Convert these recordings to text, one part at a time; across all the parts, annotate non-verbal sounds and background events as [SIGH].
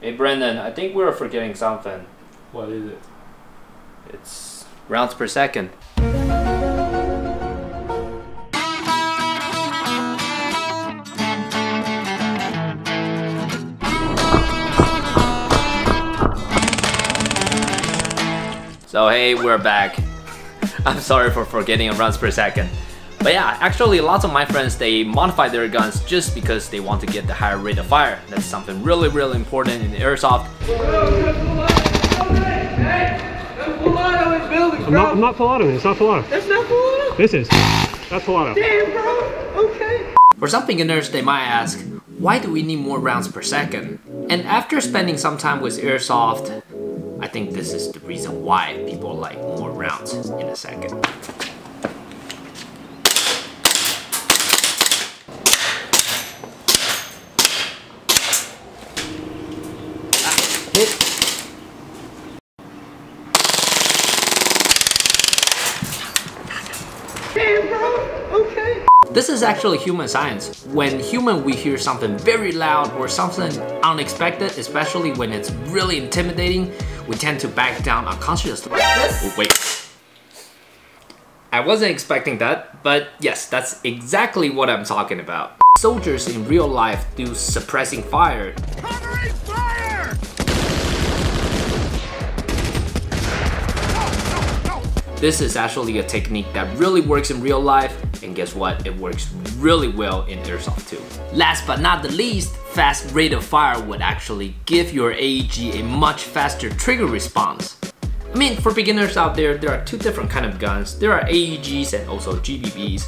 Hey Brendan, I think we're forgetting something. What is it? It's rounds per second. So hey, we're back. [LAUGHS] I'm sorry for forgetting rounds per second. But yeah, actually lots of my friends, they modify their guns just because they want to get the higher rate of fire. That's something really, really important in airsoft. I'm not, I'm not Filato, it's not Filato. That's not Filato? This is. That's Filato. Damn, bro. Okay. For some beginners, they might ask, why do we need more rounds per second? And after spending some time with airsoft, I think this is the reason why people like more rounds in a second. Hit. Damn, bro. Okay. This is actually human science. When human we hear something very loud or something unexpected, especially when it's really intimidating, we tend to back down unconsciously. Oh, wait. I wasn't expecting that, but yes, that's exactly what I'm talking about. Soldiers in real life do suppressing fire. This is actually a technique that really works in real life, and guess what? It works really well in Airsoft too. Last but not the least, fast rate of fire would actually give your AEG a much faster trigger response. I mean, for beginners out there, there are two different kind of guns. There are AEGs and also GBBs.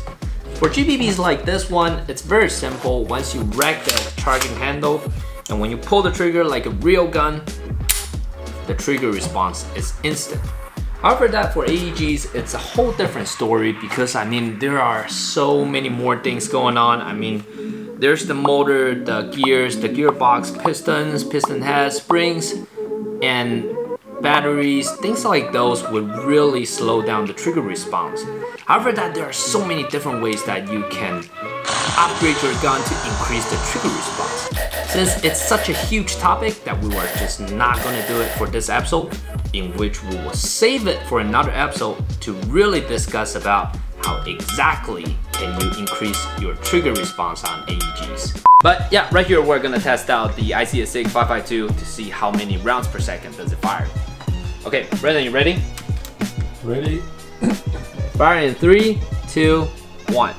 For GBBs like this one, it's very simple. Once you rack the charging handle, and when you pull the trigger like a real gun, the trigger response is instant. However that for AEGs, it's a whole different story because I mean, there are so many more things going on. I mean, there's the motor, the gears, the gearbox, pistons, piston heads, springs, and batteries, things like those would really slow down the trigger response. However that there are so many different ways that you can upgrade your gun to increase the trigger response. Since it's such a huge topic that we were just not gonna do it for this episode, in which we will save it for another episode to really discuss about how exactly can you increase your trigger response on AEGs. But yeah, right here we're gonna test out the ICS SIG 552 to see how many rounds per second does it fire. Okay, Brendan, you ready? Ready? Fire in three, two, one.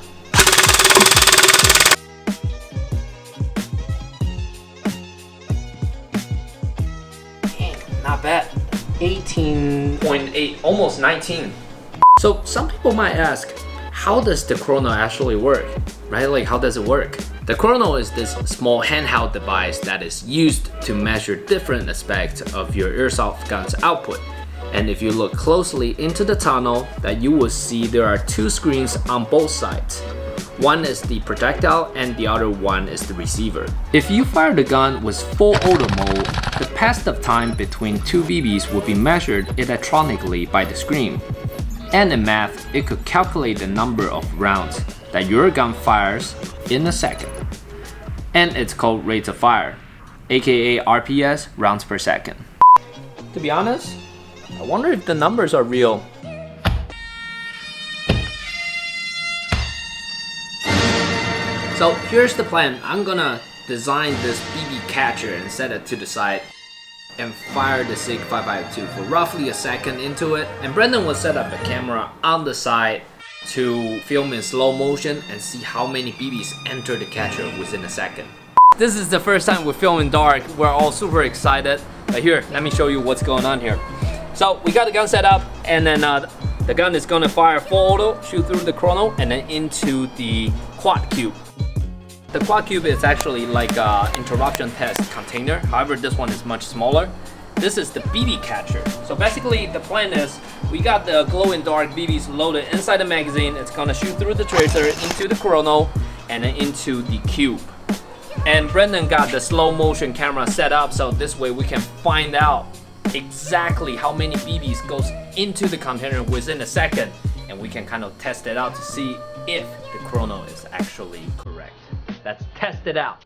18.8, almost 19. So some people might ask, how does the chrono actually work? Right, like how does it work? The chrono is this small handheld device that is used to measure different aspects of your airsoft gun's output. And if you look closely into the tunnel, that you will see there are two screens on both sides. One is the projectile and the other one is the receiver. If you fire the gun with full auto mode, the pass of time between two BBs will be measured electronically by the screen. And in math, it could calculate the number of rounds that your gun fires in a second. And it's called rate of fire, aka RPS, rounds per second. To be honest, I wonder if the numbers are real. So here's the plan. I'm gonna design this BB catcher and set it to the side and fire the SIG 552 for roughly a second into it. And Brendan will set up a camera on the side to film in slow motion and see how many BBs enter the catcher within a second. This is the first time we film in dark. We're all super excited. But here, let me show you what's going on here. So we got the gun set up and then uh, the gun is gonna fire full auto, shoot through the chrono and then into the quad cube. The quad cube is actually like a interruption test container. However, this one is much smaller. This is the BB catcher. So basically the plan is we got the glow in dark BBs loaded inside the magazine. It's gonna shoot through the tracer into the chrono and then into the cube. And Brendan got the slow motion camera set up so this way we can find out exactly how many BBs goes into the container within a second and we can kind of test it out to see if the chrono is actually correct test. That's test it out.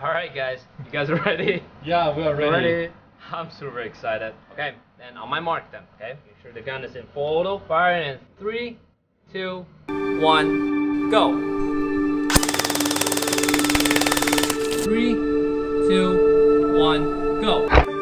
All right, guys. You guys are [LAUGHS] ready? Yeah, we are ready. ready. I'm super excited. Okay, and on my mark then, okay? Make sure the gun is in full auto, fire in three, two, one, go! Three, two, one, go!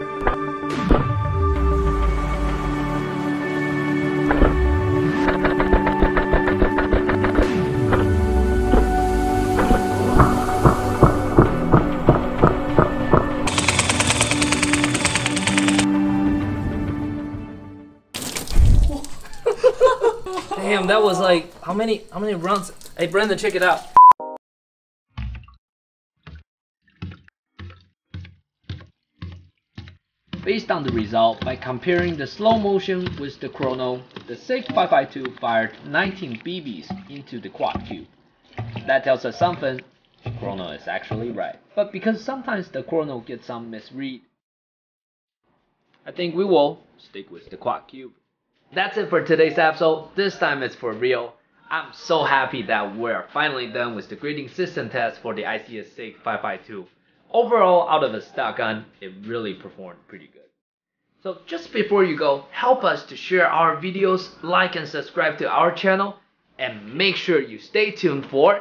That was like how many how many runs? Hey Brandon, check it out. Based on the result, by comparing the slow motion with the chrono, the SIG 552 fired 19 BBs into the quad cube. That tells us something, the chrono is actually right. But because sometimes the chrono gets some misread, I think we will stick with the quad cube. That's it for today's episode. This time it's for real. I'm so happy that we're finally done with the grading system test for the ICS SIG 552. Overall, out of the stock gun, it really performed pretty good. So just before you go, help us to share our videos, like and subscribe to our channel, and make sure you stay tuned for